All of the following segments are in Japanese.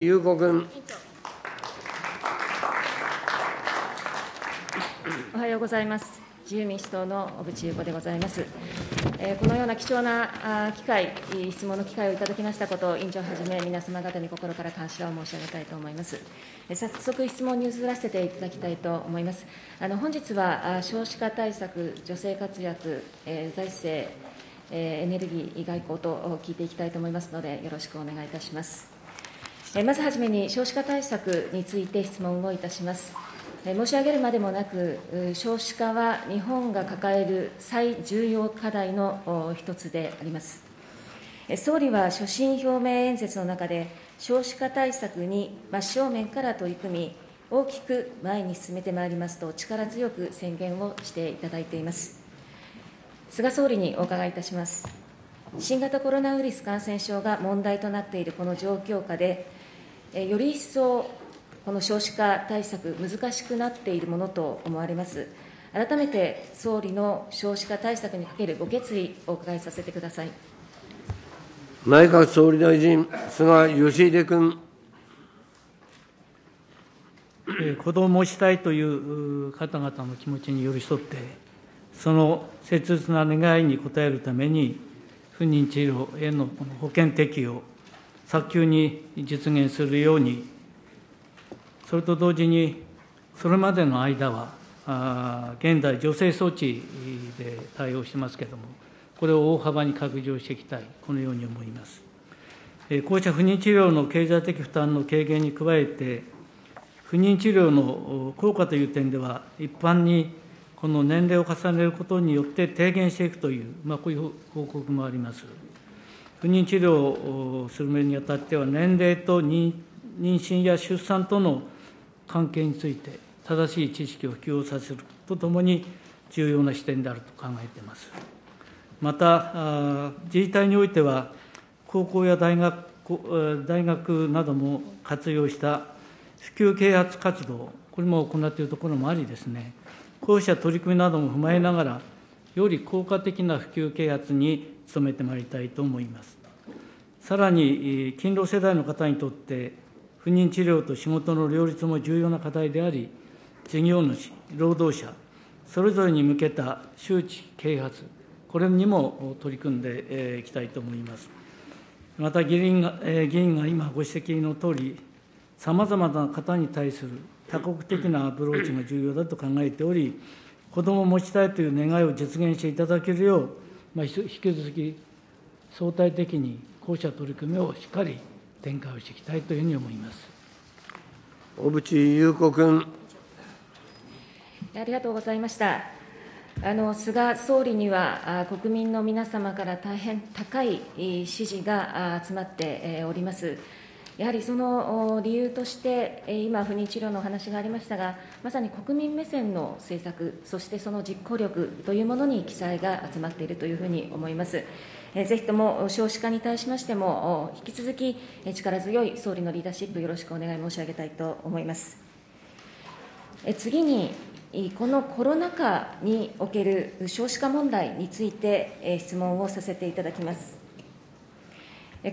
優子君。おはようございます。自由民主党の小渕優子でございます。えーこのような貴重なあ機会、質問の機会をいただきましたことを、委員長はじめ、皆様方に心から感謝を申し上げたいと思います。えー早速、質問に移らせていただきたいと思います。あの本日はあ少子化対策、女性活躍、えー財政、えーエネルギー、外交と聞いていきたいと思いますので、よろしくお願いいたします。まずはじめに少子化対策について質問をいたします。申し上げるまでもなく、少子化は日本が抱える最重要課題の一つであります。総理は所信表明演説の中で、少子化対策に真正面から取り組み、大きく前に進めてまいりますと、力強く宣言をしていただいています。菅総理にお伺いいたします。新型コロナウイルス感染症が問題となっているこの状況下で、より一層、この少子化対策、難しくなっているものと思われます。改めて総理の少子化対策にかけるご決意をお伺いさせてください。内閣総理大臣、菅義偉君。えー子どもを持ちたいというう方々の気持ちに寄り添って、その切実な願いに応えるために、不妊治療への保険適用、早急に実現するように、それと同時に、それまでの間は、現在、助成措置で対応してますけれども、これを大幅に拡充していきたい、このように思います。こうした不妊治療の経済的負担の軽減に加えて、不妊治療の効果という点では、一般にこの年齢を重ねることによって低減していくという、まあ、こういう報告もあります。不妊治療をする面にあたっては、年齢と妊娠や出産との関係について、正しい知識を普及をさせるとともに、重要な視点であると考えています。また、自治体においては、高校や大学大学なども活用した普及啓発活動、これも行っているところもありですね、こうした取り組みなども踏まえながら、より効果的な普及啓発に努めてまいりたいと思います。さらに、勤労世代の方にとって、不妊治療と仕事の両立も重要な課題であり、事業主、労働者、それぞれに向けた周知啓発、これにも取り組んでいきたいと思います。また議員が、え議員が今ご指摘のとおり、さまざまな方に対する多国的なアプローチが重要だと考えており、子どもを持ちたいという願いを実現していただけるよう、まあ、ひ引き続き相対的にこうした取り組みをしっかり展開をしていきたいというふうに思います。小渕優子君。ありがとうございました。あの菅総理には、あ国民の皆様から大変高いえー支持があ集まってえーおります。やはりその理由として、今、不妊治療のお話がありましたが、まさに国民目線の政策、そしてその実行力というものに記載が集まっているというふうに思います。ぜひとも少子化に対しましても、引き続き力強い総理のリーダーシップ、よろしくお願い申し上げたいと思います。次に、このコロナ禍における少子化問題について質問をさせていただきます。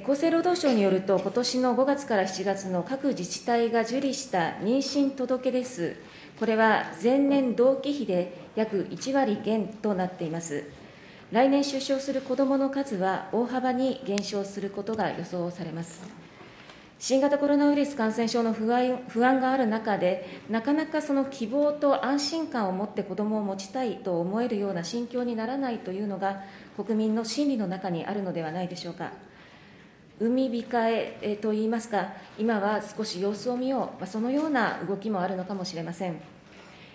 厚生労働省によると、今年の5月から7月の各自治体が受理した妊娠届出数、これは前年同期比で約1割減となっています。来年出生する子どもの数は大幅に減少することが予想されます。新型コロナウイルス感染症の不安がある中で、なかなかその希望と安心感を持って子どもを持ちたいと思えるような心境にならないというのが、国民の心理の中にあるのではないでしょうか。海控ええといいますか、今は少し様子を見よう、まあそのような動きもあるのかもしれません。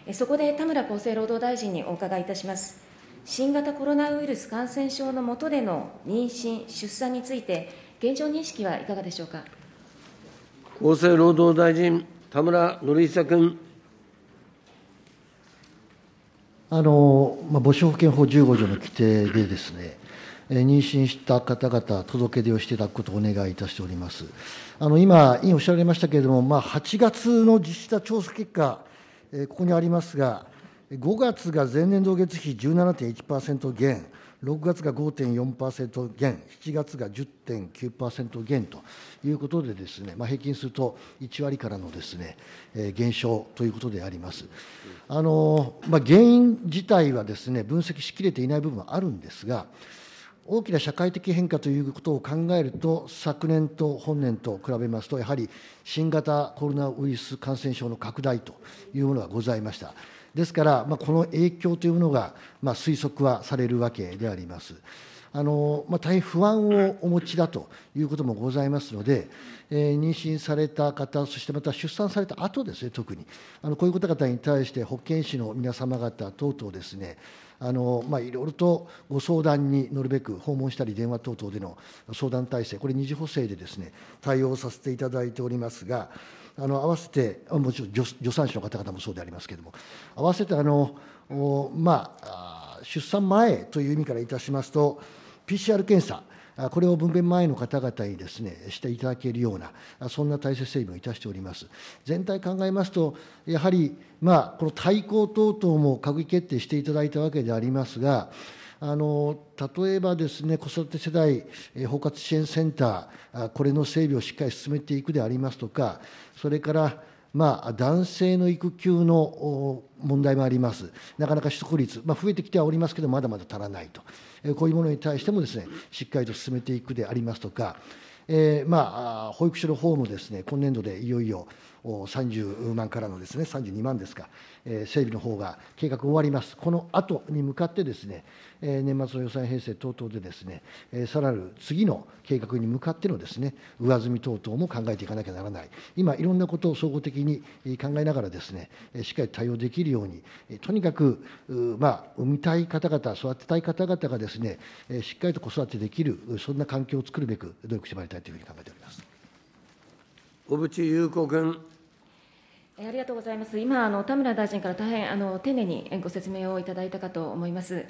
えそこで田村厚生労働大臣にお伺いいたします。新型コロナウイルス感染症の下での妊娠、出産について、現状認識はいかがでしょうか？厚生労働大臣、田村憲久君。あの、まあ、母子保険法15条の規定でですね、えー妊娠した方々、届け出をしていただくことをお願いいたしております。あの、今、委員おっしゃられましたけれども、まあ、8月の実施した調査結果、えここにありますが、5月が前年同月比17.1%減、6月が5.4%減、7月が10.9%減ということでですね、まあ、平均すると1割からのですね、えー、減少ということであります。あのまあ、原因自体はですね、分析しきれていない部分はあるんですが、大きな社会的変化ということを考えると、昨年と本年と比べますと、やはり新型コロナウイルス感染症の拡大というものがございました。ですから、ま、この影響というものが、ま、推測はされるわけであります。あのまあ、大変不安をお持ちだということもございますので、えー、妊娠された方、そしてまた出産された後ですね、特に、あのこういう方々に対して、保健師の皆様方等々ですね、あのまあ、いろいろとご相談に乗るべく訪問したり、電話等々での相談体制、これ、二次補正でですね対応させていただいておりますが、あの合わせて、もちろん助産師の方々もそうでありますけれども、合わせてあの、まあ、出産前という意味からいたしますと、PCR 検査、これを分娩前の方々にですね、していただけるような、そんな体制整備をいたしております。全体考えますと、やはり、まあ、この対抗等々も閣議決定していただいたわけでありますが、あの例えばですね、子育て世代包括支援センター、これの整備をしっかり進めていくでありますとか、それから、まあ、男性の育休の問題もあります。なかなか取得率、まあ、増えてきてはおりますけど、まだまだ足らないと。こういうものに対してもですね、しっかりと進めていくでありますとか、えー、まあ、保育所の方もですね、今年度でいよいよ30万からのですね、32万ですか、整備の方が計画終わります。この後に向かってですね、年末の予算編成等々でですね、さらなる次の計画に向かってのですね、上積み等々も考えていかなきゃならない。今、いろんなことを総合的に考えながらですね、しっかり対応できるように、とにかく、まあ、産みたい方々、育てたい方々がですね、しっかりと子育てできる、そんな環境を作るべく努力してまいりたいというふうに考えております。小渕優子君。ありがとうございます。今、あの田村大臣から大変あの丁寧にご説明をいただいたかと思います。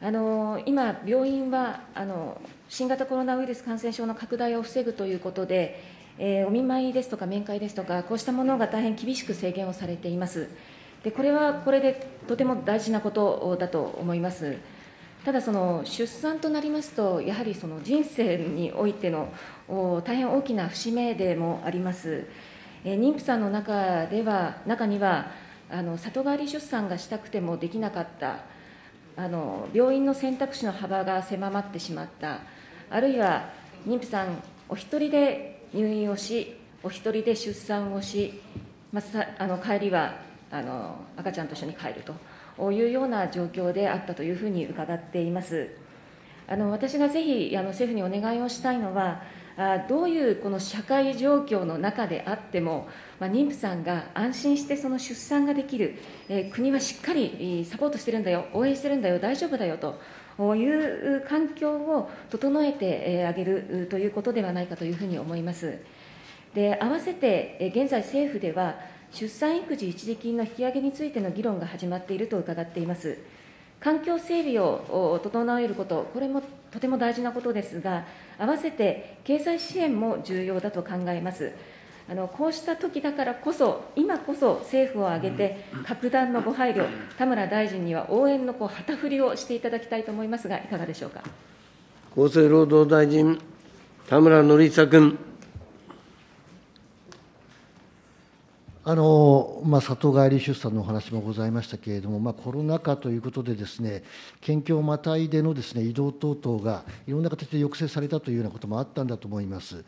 あの今、病院はあの新型コロナウイルス感染症の拡大を防ぐということで、えー、お見舞いですとか面会ですとか、こうしたものが大変厳しく制限をされています。でこれはこれでとても大事なことだと思います。ただ、その出産となりますと、やはりその人生においての大変大きな節目でもあります。え妊婦さんの中では、中には、あの里帰り出産がしたくてもできなかった、あの病院の選択肢の幅が狭まってしまった、あるいは妊婦さんお一人で入院をし、お一人で出産をし、まあ、あの帰りはあの赤ちゃんと一緒に帰ると。いうような状況であったというふうに伺っています。あの私がぜひあの政府にお願いをしたいのは、あどういうこの社会状況の中であっても、まあ、妊婦さんが安心してその出産ができる、えー、国はしっかりサポートしてるんだよ、応援してるんだよ、大丈夫だよと。いう環境を整えてあげるということではないかというふうに思います。で合わせて現在、政府では出産育児一時金の引き上げについての議論が始まっていると伺っています。環境整備を整えること、これもとても大事なことですが、併せて経済支援も重要だと考えます。あのこうした時だからこそ、今こそ政府を挙げて、格段のご配慮、田村大臣には応援のこう旗振りをしていただきたいと思いますが、いかがでしょうか？厚生労働大臣、田村憲久君。あのまあ、里帰り出産のお話もございましたけれども、まあ、コロナ禍ということで、ですね県境をまたいでのです、ね、移動等々がいろんな形で抑制されたというようなこともあったんだと思います。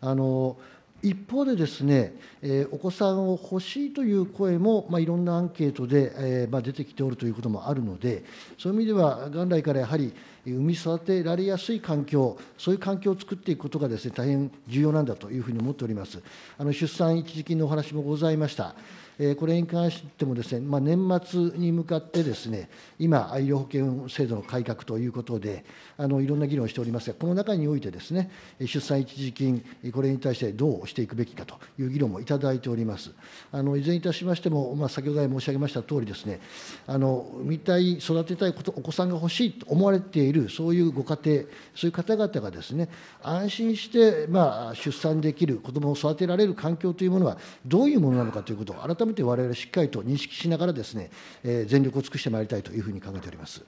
あの一方でですね、えー、お子さんを欲しいという声も、まあ、いろんなアンケートで、えーまあ、出てきておるということもあるので、そういう意味では、元来からやはり産み育てられやすい環境、そういう環境を作っていくことがですね大変重要なんだというふうに思っております。あの出産一時金のお話もございましたえ。これに関してもですね、まあ、年末に向かってですね、今、医療保険制度の改革ということで、あのいろんな議論をしておりますが、この中においてですね、出産一時金、これに対してどうしていくべきかという議論もいただいております。あのいずれにいたしましても、ま、先ほど来申し上げましたとおりですね、あの産みたい、育てたいこと、お子さんが欲しいと思われている、そういうご家庭、そういう方々がですね、安心して、まあ、出産できる、子どもを育てられる環境というものは、どういうものなのかということを改めてわれわれしっかりと認識しながらですね、えー、全力を尽くしてまいりたいというふうに考えております。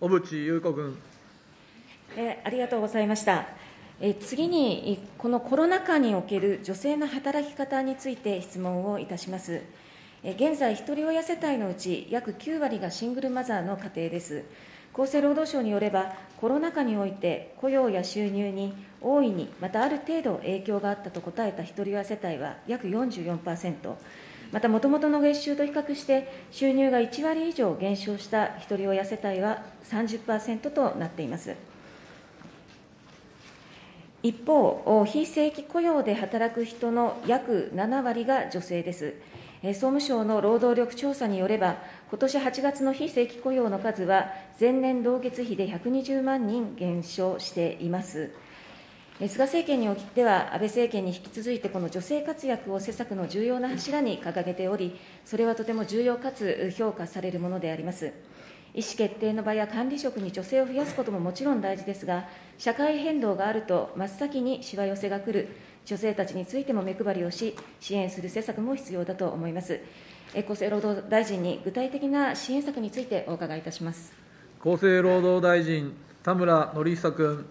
小渕優子君。えありがとうございました。え次に、このコロナ禍における女性の働き方について質問をいたします。え現在、ひとり親世帯のうち約9割がシングルマザーの家庭です。厚生労働省によれば、コロナ禍において雇用や収入に大いに、またある程度影響があったと答えたひとり親世帯は約44%、また、もともとの月収と比較して、収入が1割以上減少したひとり親世帯は30%となっています。一方、非正規雇用で働く人の約7割が女性です。総務省の労働力調査によれば、ことし8月の非正規雇用の数は、前年同月比で120万人減少しています。菅政権においては、安倍政権に引き続いて、この女性活躍を施策の重要な柱に掲げており、それはとても重要かつ評価されるものであります。意思決定の場や管理職に女性を増やすことももちろん大事ですが、社会変動があると真っ先にしわ寄せが来る女性たちについても目配りをし、支援する施策も必要だと思います。厚生労働大臣に具体的な支援策についてお伺いいたします。厚生労働大臣、田村憲久君。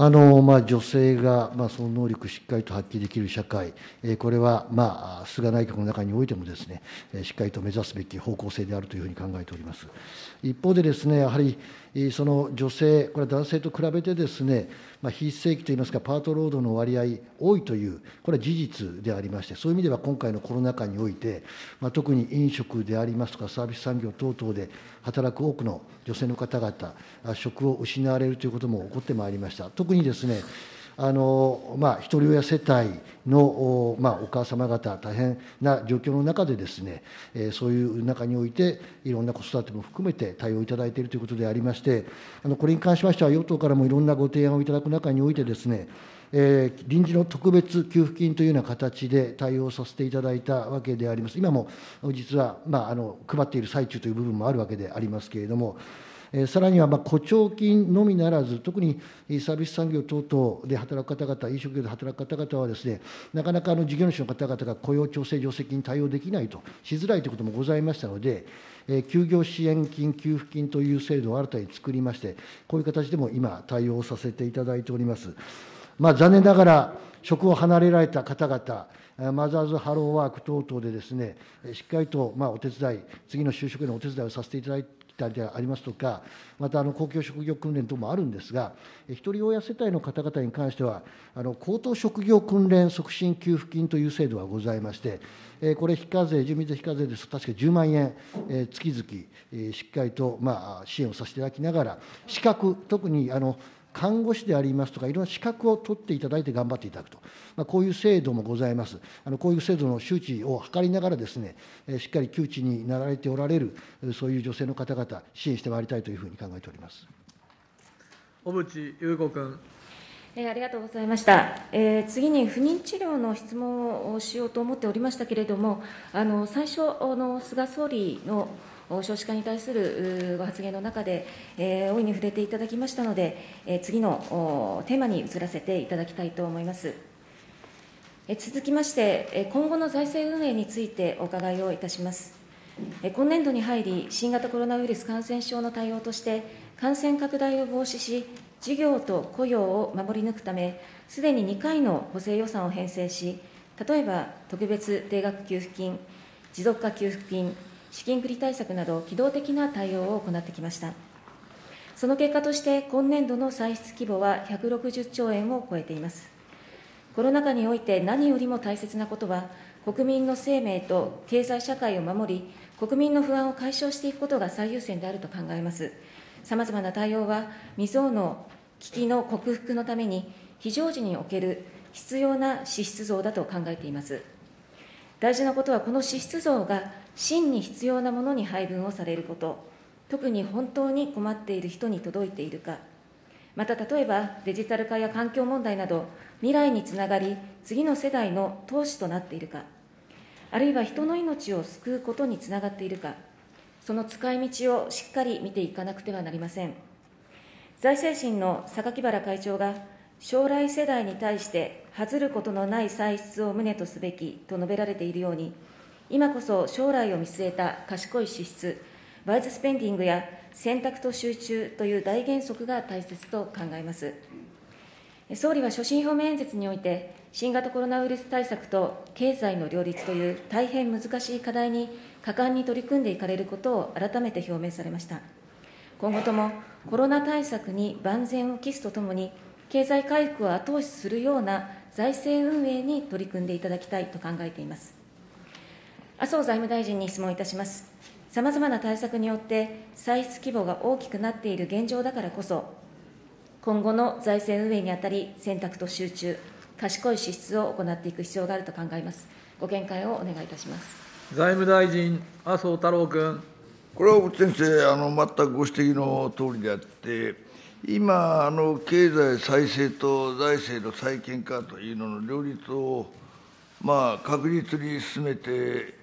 あのまあ、女性が、まあ、その能力をしっかりと発揮できる社会、えこれは、まあ、菅内閣の中においてもですね、えしっかりと目指すべき方向性であるというふうに考えております。一方でですね、やはり、その女性、これは男性と比べてですね、まあ、非正規といいますか、パート労働の割合多いという、これは事実でありまして、そういう意味では今回のコロナ禍において、まあ、特に飲食でありますとか、サービス産業等々で働く多くの女性の方々、職を失われるということも起こってまいりました。特にですね、あのまあ、一人親世帯のお,、まあ、お母様方、大変な状況の中でですね、えーそういう中において、いろんな子育ても含めて対応いただいているということでありまして、あのこれに関しましては、与党からもいろんなご提案をいただく中においてですね、えー臨時の特別給付金というような形で対応させていただいたわけであります。今も実は、まあ、あの配っている最中という部分もあるわけでありますけれども、さらにはまあ誇張金のみならず、特にサービス産業等々で働く方々、飲食業で働く方々はですね、なかなかあの事業主の方々が雇用調整助成金に対応できないと、しづらいということもございましたので、休業支援金、給付金という制度を新たに作りまして、こういう形でも今、対応させていただいております。まあ、残念ながら、職を離れられた方々、マザーズハローワーク等々でですね、しっかりとまあお手伝い、次の就職へのお手伝いをさせていただいたりでありますとか、またあの公共職業訓練等もあるんですが、えーひとり親世帯の方々に関しては、あの高等職業訓練促進給付金という制度がございまして、これ、非課税、住民税非課税です。と、確か10万円、月々、しっかりとまあ支援をさせていただきながら、資格、特にあの看護師でありますとか、いろんな資格を取っていただいて頑張っていただくと、まあ、こういう制度もございます。あのこういう制度の周知を図りながらですね、えーしっかり窮地になられておられる、そういう女性の方々、支援してまいりたいというふうに考えております。小渕優子君。えーありがとうございました、えー次に不妊治療の質問をしようと思っておりましたけれども、あの最初あの、菅総理のお少子化に対するご発言の中で、えー大いに触れていただきましたので、えー次のテーマに移らせていただきたいと思います。えー続きまして、今後の財政運営についてお伺いをいたします。え今年度に入り、新型コロナウイルス感染症の対応として、感染拡大を防止し、事業と雇用を守り抜くため、すでに2回の補正予算を編成し、例えば特別定額給付金、持続化給付金、資金繰り対策など、機動的な対応を行ってきました。その結果として、今年度の歳出規模は160兆円を超えています。コロナ禍において何よりも大切なことは、国民の生命と経済社会を守り、国民の不安を解消していくことが最優先であると考えます。さまざまな対応は、未曾有の危機の克服のために、非常時における必要な支出増だと考えています。大事なことは、この支出増が真に必要なものに配分をされること、特に本当に困っている人に届いているか、また例えばデジタル化や環境問題など、未来につながり、次の世代の投資となっているか、あるいは人の命を救うことにつながっているか、その使い道をしっかり見ていかなくてはなりません。財政審の榊原会長が、将来世代に対して外ることのない歳出を旨とすべきと述べられているように、今こそ将来を見据えた賢い支出、ワイズスペンディングや選択と集中という大原則が大切と考えます。総理は所信表明演説において、新型コロナウイルス対策と経済の両立という大変難しい課題に果敢に取り組んでいかれることを改めて表明されました。今後ともコロナ対策に万全を期すとともに、経済回復を後押しするような財政運営に取り組んでいただきたいと考えています。麻生財務大臣に質問いたします。さまざまな対策によって、歳出規模が大きくなっている現状だからこそ、今後の財政運営にあたり、選択と集中、賢い支出を行っていく必要があると考えます。ご見解をお願いいたします。財務大臣、麻生太郎君。これは先生、あの全くご指摘のとおりであって、今、あの経済再生と財政の再建化というのの両立を、まあ、確実に進めて、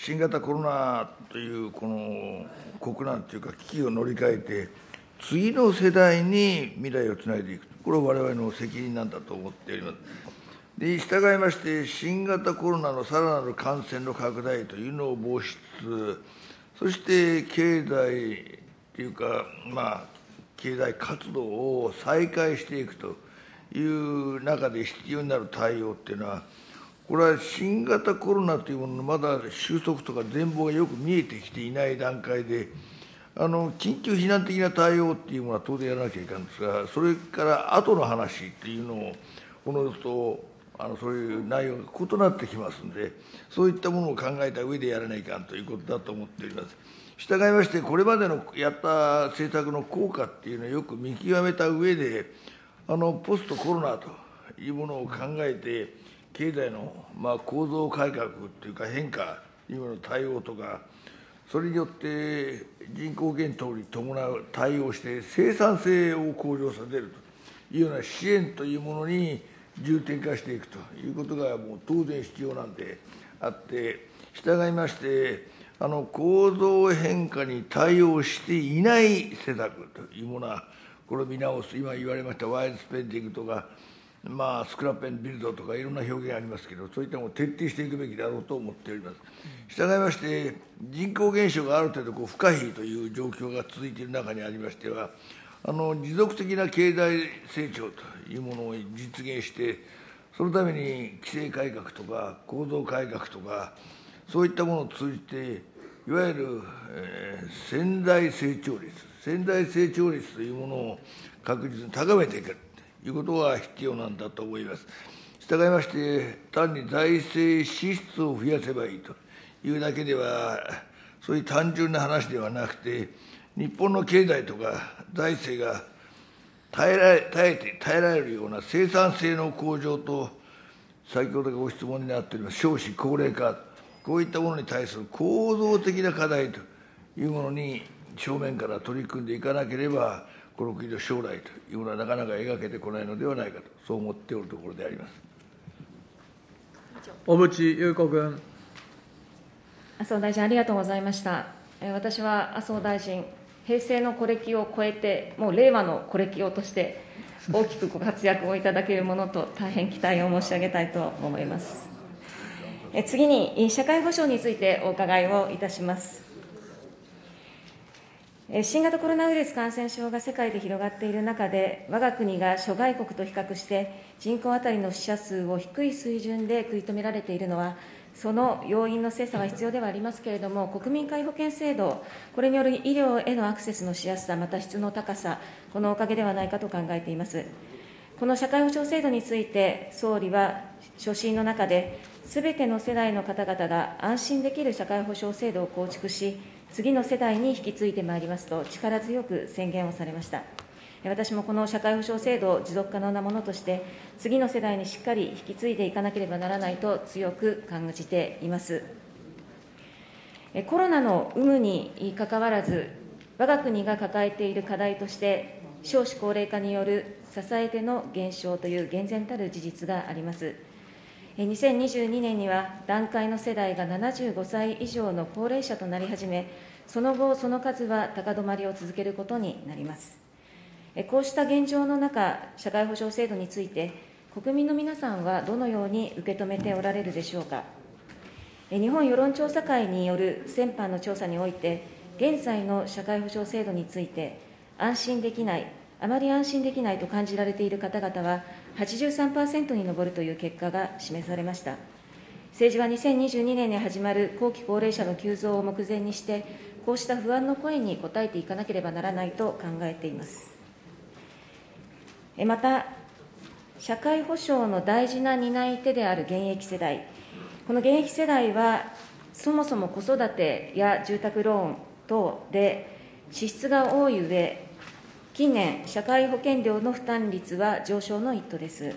新型コロナというこの国難というか、危機を乗り換えて、次の世代に未来をつないでいく、これはわれわれの責任なんだと思っております。で従いまして、新型コロナのさらなる感染の拡大というのを防止しつつ、そして経済というか、まあ、経済活動を再開していくという中で必要になる対応っていうのは、これは新型コロナというもののまだ収束とか全貌がよく見えてきていない段階で、あの緊急避難的な対応っていうものは当然やらなきゃいかんですが、それから後の話っていうのを、このとあのそういう内容が異なってきますんで、そういったものを考えた上でやらないかんということだと思っております。従いまして、これまでのやった政策の効果っていうのをよく見極めた上で、あのポストコロナというものを考えて、経済の、まあ、構造改革というか変化というものの対応とか、それによって人口減等に伴う対応して、生産性を向上させるというような支援というものに重点化していくということがもう当然必要なんであって、従いまして、あの構造変化に対応していない施策というものは、これを見直す、今言われましたワイズスペンディングとか、まあ、スクラップエンビルドとかいろんな表現ありますけど、そういったものを徹底していくべきだろうと思っております。従いまして、人口減少がある程度こう不可避という状況が続いている中にありましては、あの持続的な経済成長というものを実現して、そのために規制改革とか構造改革とか、そういったものを通じて、いわゆる、えー、潜在成長率、潜在成長率というものを確実に高めていくいうことが必要なんだと思います。従いまして、単に財政支出を増やせばいいというだけでは、そういう単純な話ではなくて、日本の経済とか財政が耐えられ耐えて耐えられるような生産性の向上と、先ほどご質問になっております少子高齢化、こういったものに対する構造的な課題というものに正面から取り組んでいかなければ、この国の将来というものはなかなか描けてこないのではないかと、そう思っておるところであります。小渕優子君。麻生大臣、ありがとうございました。私は麻生大臣、平成の古歴を超えて、もう令和の古歴をとして、大きくご活躍をいただけるものと、大変期待を申し上げたいと思います。次に、社会保障についてお伺いをいたします。新型コロナウイルス感染症が世界で広がっている中で、わが国が諸外国と比較して、人口当たりの死者数を低い水準で食い止められているのは、その要因の精査は必要ではありますけれども、国民皆保険制度、これによる医療へのアクセスのしやすさ、また質の高さ、このおかげではないかと考えています。この社会保障制度について、総理は所信の中で、すべての世代の方々が安心できる社会保障制度を構築し、次の世代に引き継いでまいりますと、力強く宣言をされました。私もこの社会保障制度を持続可能なものとして、次の世代にしっかり引き継いでいかなければならないと強く感じています。コロナの有無にかかわらず、我が国が抱えている課題として、少子高齢化による支え手の減少という厳然たる事実があります。2022年には、団塊の世代が75歳以上の高齢者となり始め、その後、その数は高止まりを続けることになります。こうした現状の中、社会保障制度について、国民の皆さんはどのように受け止めておられるでしょうか。日本世論調査会による先般の調査において、現在の社会保障制度について、安心できない、あまり安心できないと感じられている方々は83%に上るという結果が示されました。政治は2022年に始まる後期高齢者の急増を目前にして、こうした不安の声に応えていかなければならないと考えています。また、社会保障の大事な担い手である現役世代、この現役世代は、そもそも子育てや住宅ローン等で支出が多い上、近年、社会保険料の負担率は上昇の一途です。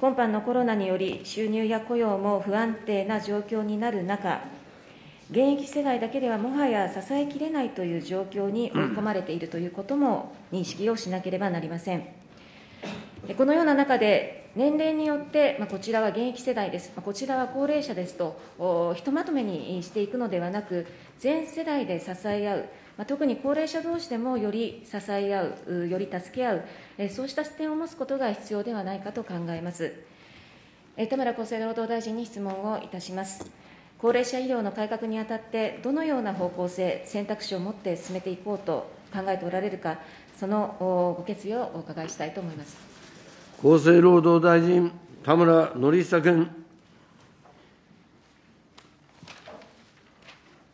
今般のコロナにより、収入や雇用も不安定な状況になる中、現役世代だけではもはや支えきれないという状況に追い込まれているということも認識をしなければなりません。このような中で、年齢によって、まこちらは現役世代です、まこちらは高齢者ですと、ひとまとめにしていくのではなく、全世代で支え合う、特に高齢者どうしでもより支え合う、より助け合う、そうした視点を持つことが必要ではないかと考えます。田村厚生労働大臣に質問をいたします。高齢者医療の改革にあたって、どのような方向性、選択肢を持って進めていこうと考えておられるか、そのご決意をお伺いしたいと思います。厚生労働大臣、田村憲久君。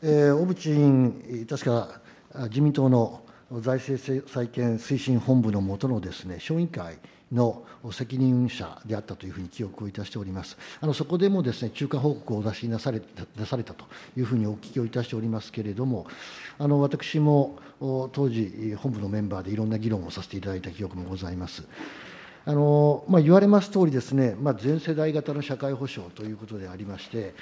えー、小渕委員、確か自民党の財政再建推進本部の下のですね、小委員会の責任者であったというふうに記憶をいたしております。あのそこでもですね、中間報告をお出しなされ出されたというふうにお聞きをいたしておりますけれども、あの私も当時、本部のメンバーでいろんな議論をさせていただいた記憶もございます。あのまあ、言われますとおりですね、まあ、全世代型の社会保障ということでありまして、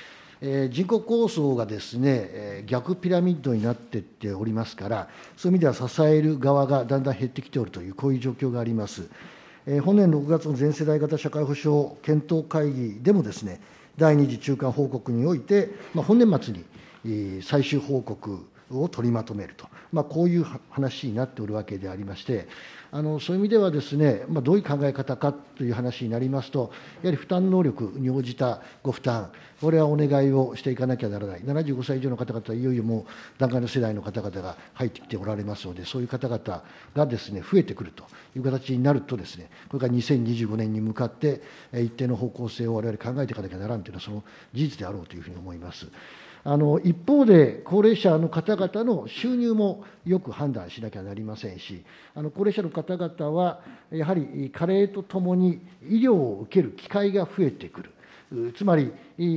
人口構想がですね、えー、逆ピラミッドになっていっておりますから、そういう意味では支える側がだんだん減ってきておるという、こういう状況があります。えー、本年6月の全世代型社会保障検討会議でもですね、第2次中間報告において、まあ、本年末に、えー、最終報告を取りまとめると、まあ、こういう話になっておるわけでありまして、あのそういう意味ではですね、まあ、どういう考え方かという話になりますと、やはり負担能力に応じたご負担、これはお願いをしていかなきゃならない、75歳以上の方々、いよいよもう段階の世代の方々が入ってきておられますので、そういう方々がですね増えてくるという形になると、ですねこれから2025年に向かって、一定の方向性をわれわれ考えていかなきゃならんというのは、その事実であろうというふうに思います。あの一方で、高齢者の方々の収入もよく判断しなきゃなりませんし、あの高齢者の方々は、やはり加齢とともに医療を受ける機会が増えてくる、つまり、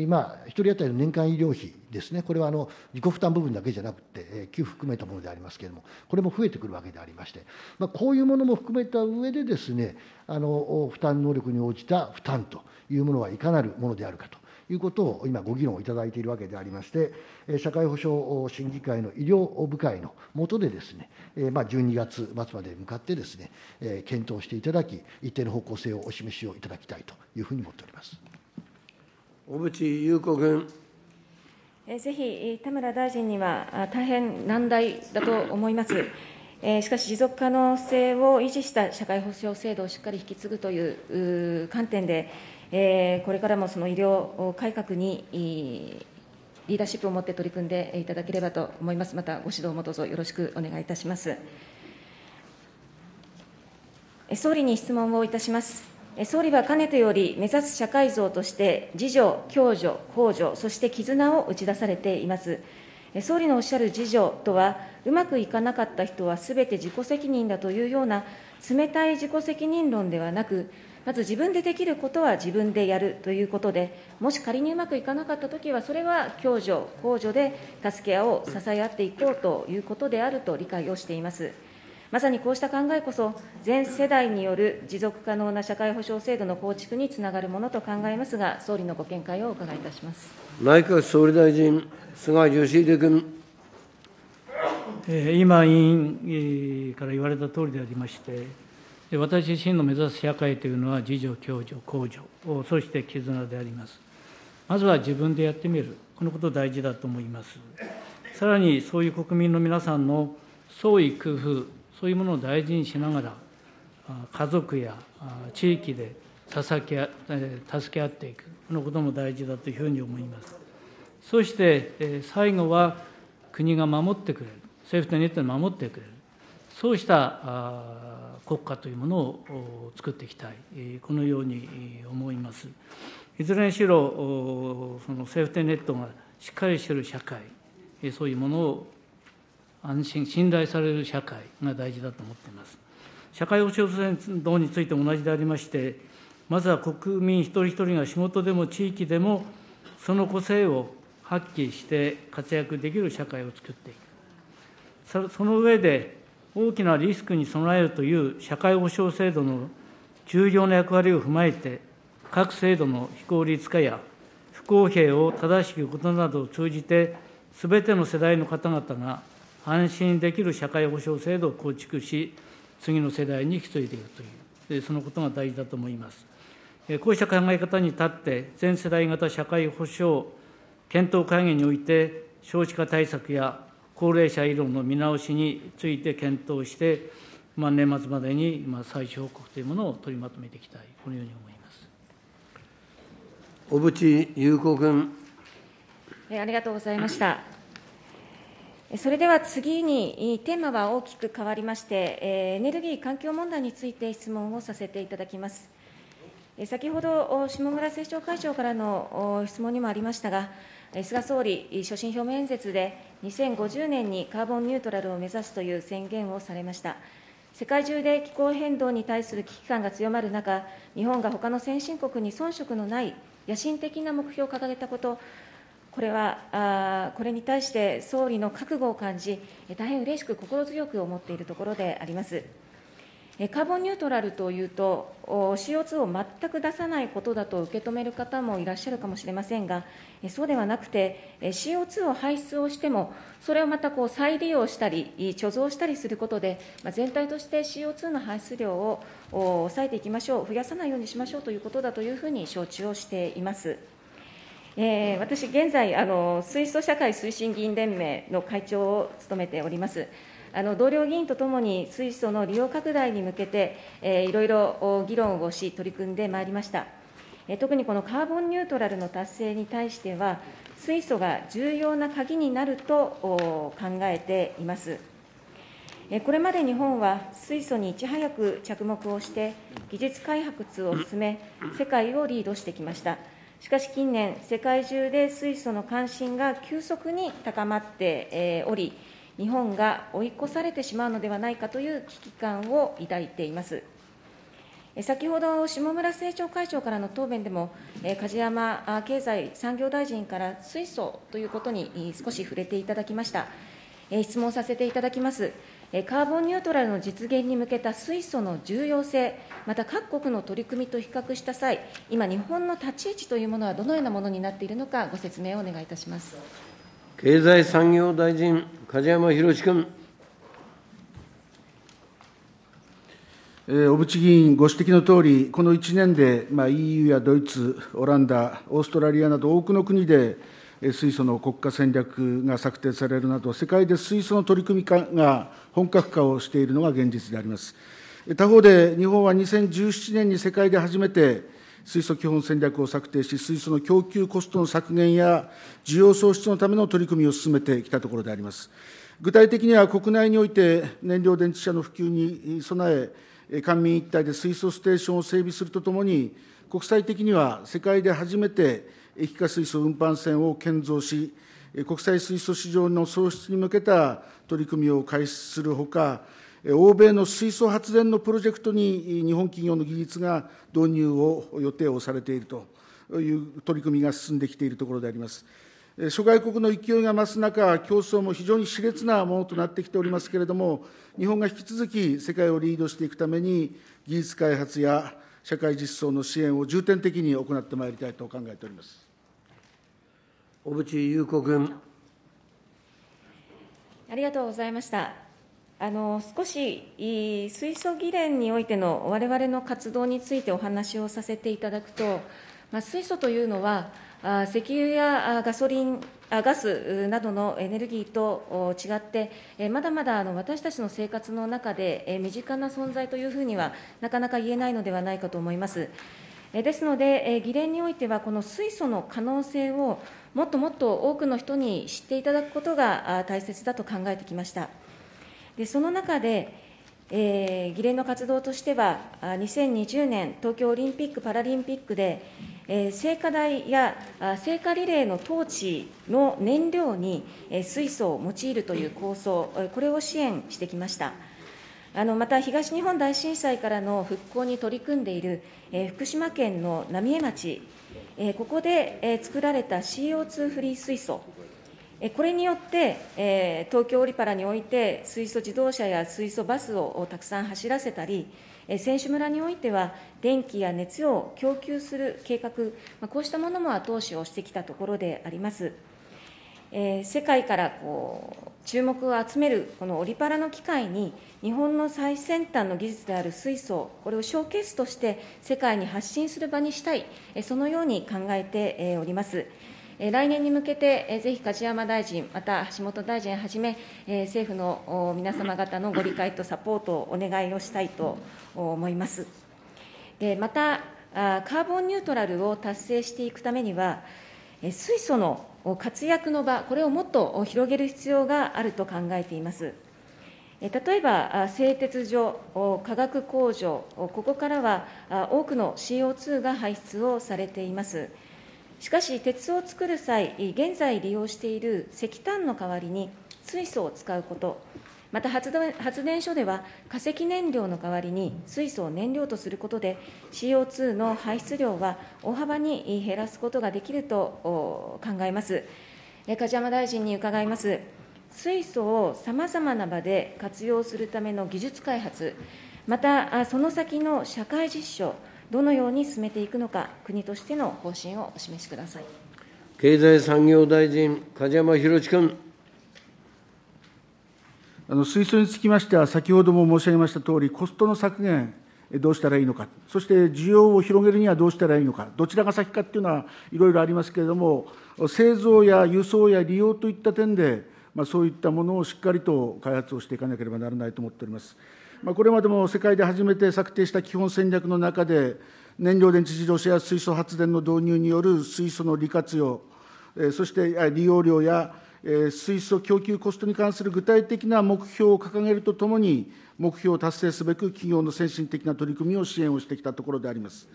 まあ、1人当たりの年間医療費ですね、これはあの自己負担部分だけじゃなくて、給付含めたものでありますけれども、これも増えてくるわけでありまして、まあ、こういうものも含めた上でですね、あの負担能力に応じた負担というものはいかなるものであるかと。いうことを今、ご議論をいただいているわけでありまして、社会保障審議会の医療部会の下でですね、まあ、12月末まで向かってですね、検討していただき、一定の方向性をお示しをいただきたいというふうに思っております小渕優子君。ぜひ、田村大臣には大変難題だと思います。しかし、持続可能性を維持した社会保障制度をしっかり引き継ぐという観点で、これからもその医療改革にリーダーシップを持って取り組んでいただければと思います。またご指導もどうぞよろしくお願いいたします。総理に質問をいたします。総理はかねてより、目指す社会像として、自助、共助、公助、そして絆を打ち出されています。総理のおっしゃる自助とは、うまくいかなかった人はすべて自己責任だというような、冷たい自己責任論ではなく、まず自分でできることは自分でやるということで、もし仮にうまくいかなかったときは、それは共助、公助で助け合おう、支え合っていこうということであると理解をしています。まさにこうした考えこそ、全世代による持続可能な社会保障制度の構築につながるものと考えますが、総理のご見解をお伺いいたします内閣総理大臣、菅義偉君。今、委員から言われたとおりでありまして、私自身の目指す社会というのは、自助、共助、公助、そして絆であります。まずは自分でやってみる、このこと大事だと思います。さらに、そういう国民の皆さんの創意工夫、そういうものを大事にしながら、家族や地域で助け合っていく、このことも大事だというふうに思います。そして最後は国が守ってくれる、セーフティーネットに守ってくれる、そうした国家というものを作っていきたい、このように思います。いずれにしろ、そのセーフティネットがしっかりしている社会、そういうものを安心、信頼される社会が大事だと思っています。社会保障制度についても同じでありまして、まずは国民一人一人が仕事でも地域でも、その個性を発揮して活躍できる社会を作っていく。その上で、大きなリスクに備えるという社会保障制度の重要な役割を踏まえて、各制度の非効率化や不公平を正しくことなどを通じて、すべての世代の方々が安心できる社会保障制度を構築し、次の世代に引き継いでいくという、そのことが大事だと思います。こうした考え方に立って、全世代型社会保障検討会議において、少子化対策や高齢者医療の見直しについて検討して、まあ、年末までに最終報告というものを取りまとめていきたい、このように思います小渕優子君。ありがとうございました。それでは次に、テーマは大きく変わりまして、エネルギー環境問題について質問をさせていただきます。先ほど、下村政調会長からの質問にもありましたが、菅総理、所信表明演説で、2050年にカーボンニュートラルを目指すという宣言をされました。世界中で気候変動に対する危機感が強まる中、日本がほかの先進国に遜色のない野心的な目標を掲げたこと、これはあ、これに対して総理の覚悟を感じ、大変嬉しく心強く思っているところであります。カーボンニュートラルというと、CO2 を全く出さないことだと受け止める方もいらっしゃるかもしれませんが、そうではなくて、CO2 を排出をしても、それをまたこう再利用したり、貯蔵したりすることで、全体として CO2 の排出量を抑えていきましょう、増やさないようにしましょうということだというふうに承知をしています。えー、私、現在あの、水素社会推進議員連盟の会長を務めております。あの同僚議員とともに水素の利用拡大に向けて、えー、いろいろ議論をし、取り組んでまいりました。え特にこのカーボンニュートラルの達成に対しては、水素が重要な鍵になると考えています。これまで日本は水素にいち早く着目をして、技術開発を進め、世界をリードしてきました。しかし近年、世界中で水素の関心が急速に高まっており、日本が追い越されてしまうのではないかという危機感を抱いています。先ほど、下村政調会長からの答弁でも、梶山経済産業大臣から水素ということに少し触れていただきました。質問させていただきます。カーボンニュートラルの実現に向けた水素の重要性、また各国の取り組みと比較した際、今、日本の立ち位置というものはどのようなものになっているのか、ご説明をお願いいたします。経済産業大臣、梶山弘君。小渕議員ご指摘のとおり、この1年で、まあ、EU やドイツ、オランダ、オーストラリアなど多くの国で、水素の国家戦略が策定されるなど、世界で水素の取り組みが本格化をしているのが現実であります。他方で、日本は2017年に世界で初めて、水素基本戦略を策定し、水素の供給コストの削減や需要創出のための取り組みを進めてきたところであります。具体的には国内において燃料電池車の普及に備え、官民一体で水素ステーションを整備するとともに、国際的には世界で初めて液化水素運搬船を建造し、国際水素市場の創出に向けた取り組みを開始するほか、欧米の水素発電のプロジェクトに日本企業の技術が導入を予定をされているという取り組みが進んできているところであります。諸外国の勢いが増す中、競争も非常に熾烈なものとなってきておりますけれども、日本が引き続き世界をリードしていくために、技術開発や社会実装の支援を重点的に行ってまいりたいと考えております小渕優子君。ありがとうございました。あの少し水素議連においてのわれわれの活動についてお話をさせていただくと、まあ、水素というのは、石油やガソリン、ガスなどのエネルギーと違って、まだまだ私たちの生活の中で身近な存在というふうにはなかなか言えないのではないかと思います。ですので、議連においては、この水素の可能性をもっともっと多くの人に知っていただくことが大切だと考えてきました。でその中で、えー、議連の活動としては、2020年東京オリンピック・パラリンピックで、えー、聖火台や聖火リレーのトーチの燃料に、えー、水素を用いるという構想、これを支援してきました。あのまた東日本大震災からの復興に取り組んでいる、えー、福島県の浪江町、えー、ここで、えー、作られた CO2 フリー水素、これによって、え、東京オリパラにおいて水素自動車や水素バスをたくさん走らせたり、え、選手村においては電気や熱を供給する計画、まあ、こうしたものも後押しをしてきたところであります。え、世界からこう注目を集めるこのオリパラの機会に、日本の最先端の技術である水素、これをショーケースとして世界に発信する場にしたい、そのように考えております。来年に向けて、ぜひ梶山大臣、また橋本大臣はじめ、政府の皆様方のご理解とサポートをお願いをしたいと思います。また、カーボンニュートラルを達成していくためには、水素の活躍の場、これをもっと広げる必要があると考えています。例えば、製鉄所、化学工場、ここからは多くの CO2 が排出をされています。しかし、鉄を作る際、現在利用している石炭の代わりに水素を使うこと、また発電所では化石燃料の代わりに水素を燃料とすることで、CO2 の排出量は大幅に減らすことができると考えます。梶山大臣に伺います。水素をさまざまな場で活用するための技術開発、またその先の社会実証、どのように進めていくのか、国としての方針をお示しください。経済産業大臣、梶山弘君。あの水素につきましては、先ほども申し上げましたとおり、コストの削減、どうしたらいいのか、そして需要を広げるにはどうしたらいいのか、どちらが先かっていうのはいろいろありますけれども、製造や輸送や利用といった点で、まあ、そういったものをしっかりと開発をしていかなければならないと思っております。まあ、これまでも世界で初めて策定した基本戦略の中で、燃料電池自動車や水素発電の導入による水素の利活用、そして利用量や水素供給コストに関する具体的な目標を掲げるとともに、目標を達成すべく企業の先進的な取り組みを支援をしてきたところであります。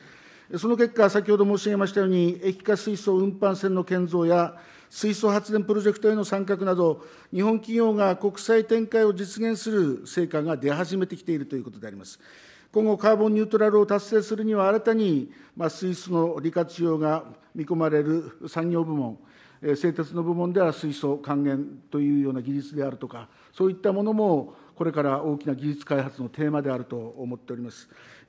その結果、先ほど申し上げましたように、液化水素運搬船の建造や、水素発電プロジェクトへの参画など、日本企業が国際展開を実現する成果が出始めてきているということであります。今後、カーボンニュートラルを達成するには、新たに、水素の利活用が見込まれる産業部門、製鉄の部門では水素還元というような技術であるとか、そういったものもこれから大きな技術開発のテーマであると思っております。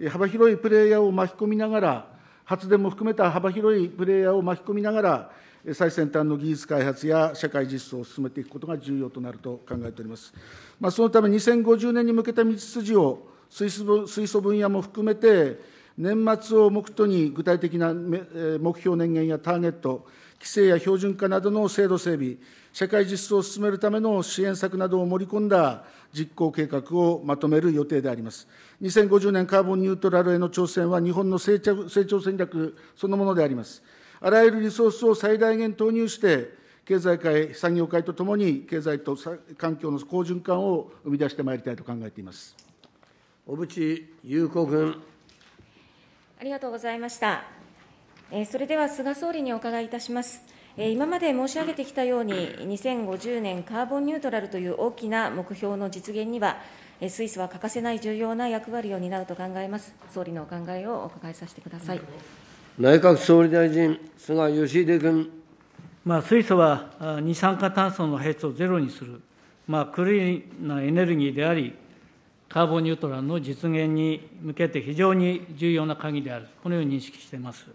幅広いプレイヤーを巻き込みながら、発電も含めた幅広いプレイヤーを巻き込みながら、最先端の技術開発や社会実装を進めていくことが重要となると考えております。まあ、そのため、2050年に向けた道筋を水素分野も含めて、年末を目途に具体的な目標年限やターゲット、規制や標準化などの制度整備、社会実装を進めるための支援策などを盛り込んだ実行計画をまとめる予定であります。2050年カーボンニュートラルへの挑戦は日本の成長戦略そのものであります。あらゆるリソースを最大限投入して、経済界、産業界とともに経済と環境の好循環を生み出してまいりたいと考えています小渕優子君。ありがとうございました。それでは菅総理にお伺いいたします。今まで申し上げてきたように、2050年カーボンニュートラルという大きな目標の実現には、水素は欠かせない重要な役割を担うと考えます。総理のお考えをお伺いさせてください。内閣総理大臣、菅義偉君。まあ、水素は二酸化炭素の排出をゼロにする、まあ、クリーンなエネルギーであり、カーボンニュートラルの実現に向けて非常に重要な鍵である、このように認識しています。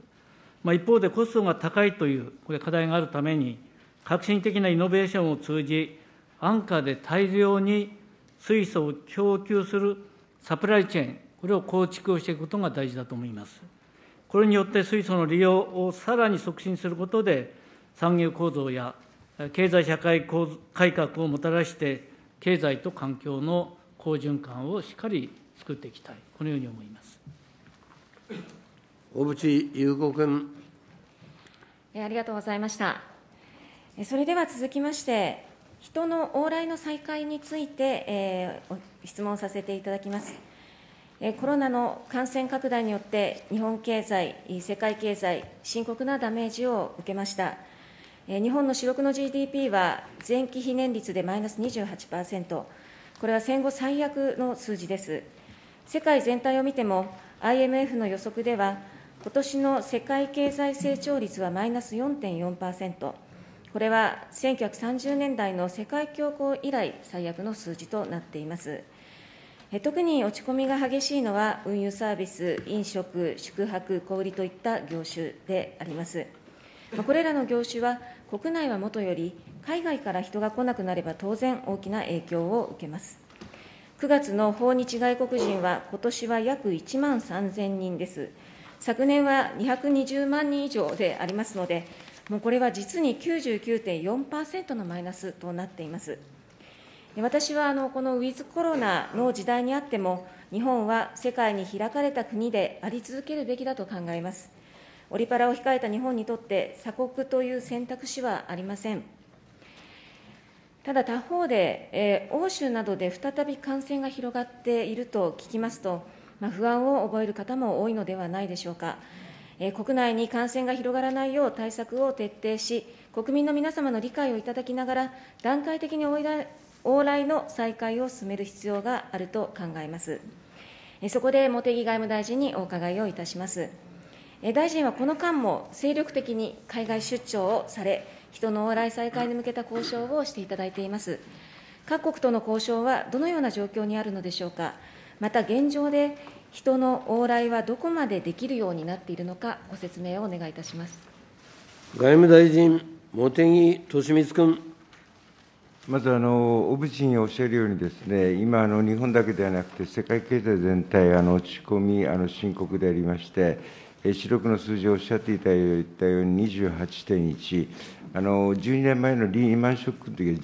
まあ、一方でコストが高いというこれ課題があるために、革新的なイノベーションを通じ、安価で大量に水素を供給するサプライチェーン、これを構築をしていくことが大事だと思います。これによって水素の利用をさらに促進することで、産業構造や経済社会改革をもたらして、経済と環境の好循環をしっかり作っていきたい、このように思います。小渕優子君。ありがとうございました。それでは続きまして、人の往来の再開について、えー質問させていただきます。コロナの感染拡大によって、日本経済、世界経済、深刻なダメージを受けました。日本の主力の GDP は、前期比年率でマイナス28%、これは戦後最悪の数字です。世界全体を見ても、IMF の予測では、今年の世界経済成長率はマイナス4.4%、これは1930年代の世界恐慌以来、最悪の数字となっています。特に落ち込みが激しいのは、運輸サービス、飲食、宿泊、小売といった業種であります。これらの業種は、国内はもとより、海外から人が来なくなれば当然大きな影響を受けます。9月の訪日外国人は、今年は約1万3000人です。昨年は220万人以上でありますので、もうこれは実に99.4%のマイナスとなっています。私はあのこのウィズコロナの時代にあっても、日本は世界に開かれた国であり続けるべきだと考えます。オリパラを控えた日本にとって、鎖国という選択肢はありません。ただ他方で、えー欧州などで再び感染が広がっていると聞きますと、まあ、不安を覚える方も多いのではないでしょうか。えー国内に感染が広がらないよう対策を徹底し、国民の皆様の理解をいただきながら、段階的に往来往来の再開を進める必要があると考えます。そこで茂木外務大臣にお伺いをいたします。大臣はこの間も精力的に海外出張をされ、人の往来再開に向けた交渉をしていただいています。各国との交渉はどのような状況にあるのでしょうか。また現状で人の往来はどこまでできるようになっているのか、ご説明をお願いいたします。外務大臣、茂木敏光君。まずあの、小渕議員がおっしゃるようにですね、今、あの日本だけではなくて、世界経済全体、あの落ち込み、あの深刻でありまして、え主力の数字をおっしゃっていたように28.1、あの12年前のリーマンショックの時は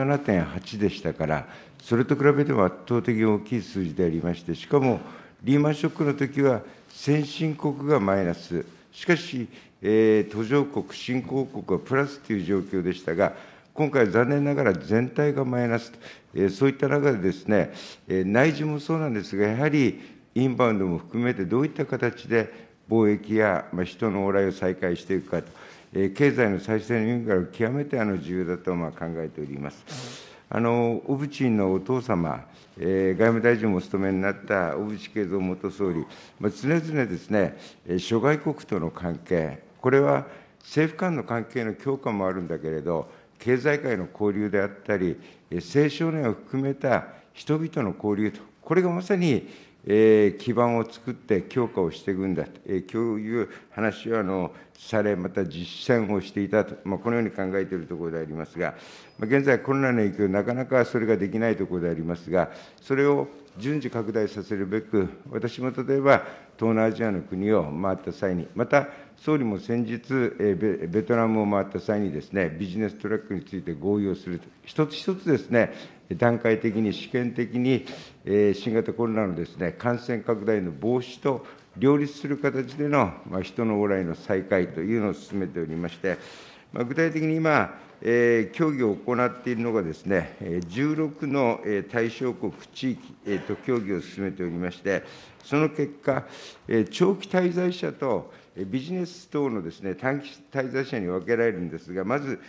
17.8でしたから、それと比べても圧倒的に大きい数字でありまして、しかもリーマンショックの時は先進国がマイナス、しかし、えー途上国、新興国はプラスという状況でしたが、今回、残念ながら全体がマイナスと、えーそういった中でですね、えー内需もそうなんですが、やはりインバウンドも含めて、どういった形で貿易や、まあ、人の往来を再開していくかと、えー経済の再生の意味から極めてあの重要だとまあ考えております。あの小渕のお父様、えー外務大臣もお務めになった小渕恵三元総理、まあ、常々ですね、諸外国との関係、これは政府間の関係の強化もあるんだけれど、経済界の交流であったり、青少年を含めた人々の交流と、これがまさに、えー基盤を作って強化をしていくんだと、えー、こういう話をあのされ、また実践をしていたと、まあ、このように考えているところでありますが、まあ、現在、コロナの影響、なかなかそれができないところでありますが、それを順次拡大させるべく、私も例えば、東南アジアの国を回った際に、また総理も先日、えベトナムを回った際にですね、ビジネストラックについて合意をすると、一つ一つですね、段階的に、試験的に、え新型コロナのですね、感染拡大の防止と両立する形での、ま、人の往来の再開というのを進めておりまして、具体的に今、え協議を行っているのがですね、16の対象国地域、えーと協議を進めておりまして、その結果、え長期滞在者とビジネス等のですね、短期滞在者に分けられるんですが、まず、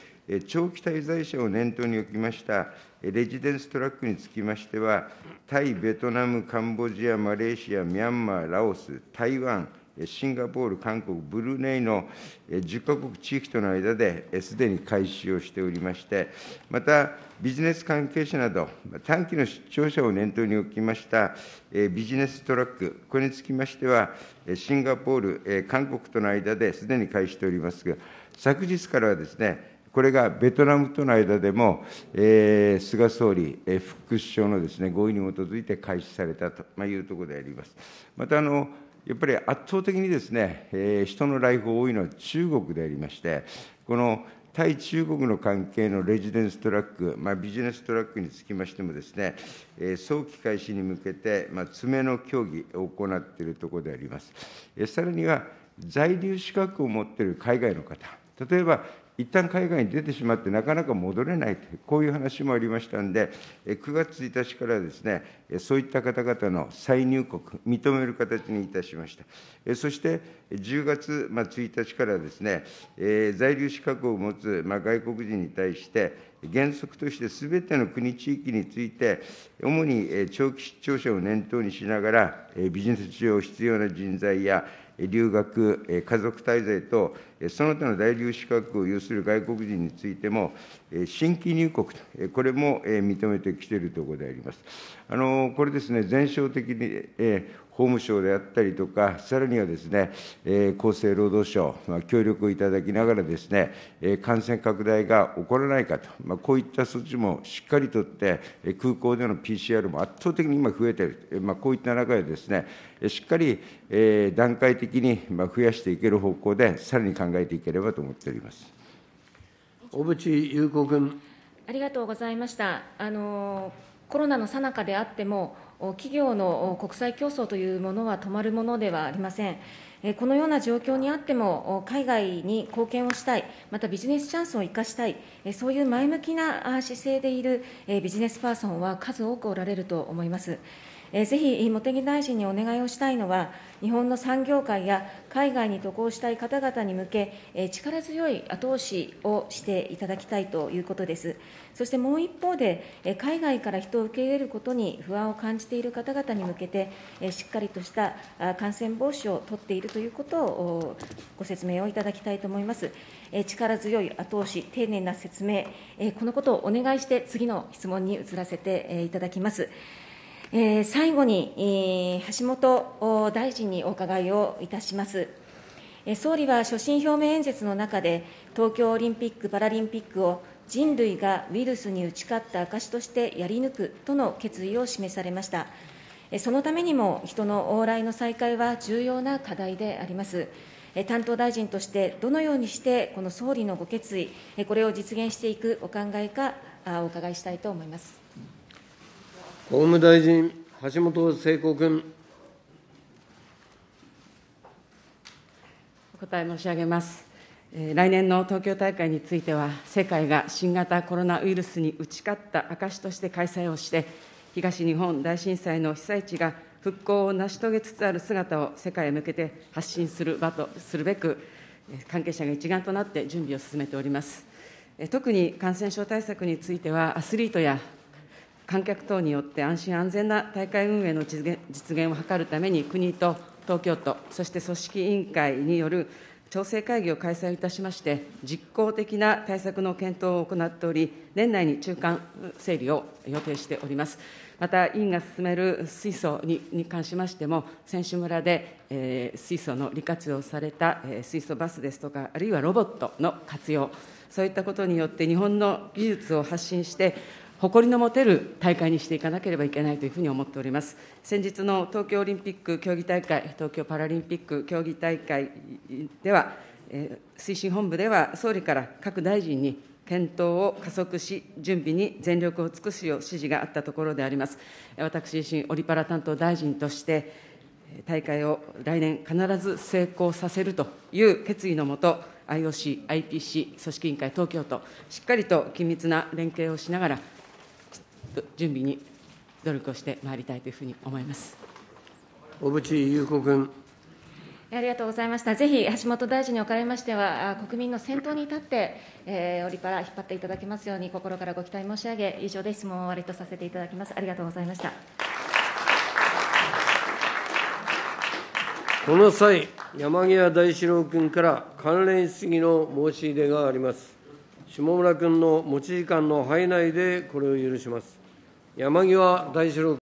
長期滞在者を念頭に置きました、レジデンストラックにつきましては、タイ、ベトナム、カンボジア、マレーシア、ミャンマー、ラオス、台湾、シンガポール、韓国、ブルネイの10カ国地域との間で、すでに開始をしておりまして、また、ビジネス関係者など、短期の出張者を念頭に置きました、ビジネストラック、これにつきましては、シンガポール、韓国との間ですでに開始しておりますが、昨日からはですね、これがベトナムとの間でも、えー菅総理、えー副首相のです、ね、合意に基づいて開始されたというところであります。またあのやっぱり圧倒的にですね、えー人の来訪多いのは中国でありまして、この対中国の関係のレジデンストラック、まあ、ビジネストラックにつきましてもですね、えー早期開始に向けて、まあ、詰めの協議を行っているところであります。えーさらには、在留資格を持っている海外の方、例えば一旦海外に出てしまって、なかなか戻れないという、こういう話もありましたんで、9月1日からですね、そういった方々の再入国、認める形にいたしました。そして10月1日からですね、在留資格を持つ外国人に対して、原則としてすべての国、地域について、主に長期出張者を念頭にしながら、ビジネス上必要な人材や、留学、家族滞在等、その他の在留資格を有する外国人についても、新規入国と、これも認めてきているところであります。これですね、全省的に法務省であったりとか、さらにはですね、厚生労働省、協力をいただきながらですね、感染拡大が起こらないかと、こういった措置もしっかり取って、空港での ＰＣＲ も圧倒的に今増えている、こういった中でですね、しっかり段階的に増やしていける方向で、さらに考えていければと思っております。小渕優子君。ありがとうございました。あのコロナのさなかであっても、企業の国際競争というものは止まるものではありません。このような状況にあっても、海外に貢献をしたい、またビジネスチャンスを生かしたい、そういう前向きな姿勢でいるビジネスパーソンは数多くおられると思います。ぜひ茂木大臣にお願いをしたいのは、日本の産業界や海外に渡航したい方々に向け、力強い後押しをしていただきたいということです。そしてもう一方で、海外から人を受け入れることに不安を感じている方々に向けて、しっかりとした感染防止を取っているということをご説明をいただきたいと思います。力強い後押し、丁寧な説明、このことをお願いして、次の質問に移らせていただきます。え最後にえ、橋本大臣にお伺いをいたします。総理は所信表明演説の中で、東京オリンピック・パラリンピックを人類がウイルスに打ち勝った証としてやり抜くとの決意を示されました。そのためにも、人の往来の再開は重要な課題であります。担当大臣として、どのようにしてこの総理のご決意、これを実現していくお考えか、お伺いしたいと思います。法務大臣、橋本聖子君。お答え申し上げます。来年の東京大会については、世界が新型コロナウイルスに打ち勝った証として開催をして、東日本大震災の被災地が復興を成し遂げつつある姿を世界へ向けて発信する場とするべく、関係者が一丸となって準備を進めております。特に感染症対策については、アスリートや観客等によって安心安全な大会運営の実現を図るために、国と東京都、そして組織委員会による調整会議を開催いたしまして、実効的な対策の検討を行っており、年内に中間整理を予定しております。また、委員が進める水素に関しましても、選手村で水素の利活用された水素バスですとか、あるいはロボットの活用、そういったことによって、日本の技術を発信して、誇りの持てる大会にしていかなければいけないというふうに思っております。先日の東京オリンピック競技大会、東京パラリンピック競技大会では、推進本部では総理から各大臣に検討を加速し、準備に全力を尽くすよう指示があったところであります。私自身、オリパラ担当大臣として、大会を来年必ず成功させるという決意のもと、IOC、IPC、組織委員会、東京都、しっかりと緊密な連携をしながら、準備に努力をしてまいりたいというふうに思います。小渕優子君。ありがとうございました。ぜひ橋本大臣におかれましては、国民の先頭に立って、えー、オリパラ引っ張っていただきますように、心からご期待申し上げ、以上で質問を終わりとさせていただきます。ありがとうございました。この際、山際大志郎君から関連質疑の申し入れがあります。下村君の持ち時間の範囲内でこれを許します。山際大志郎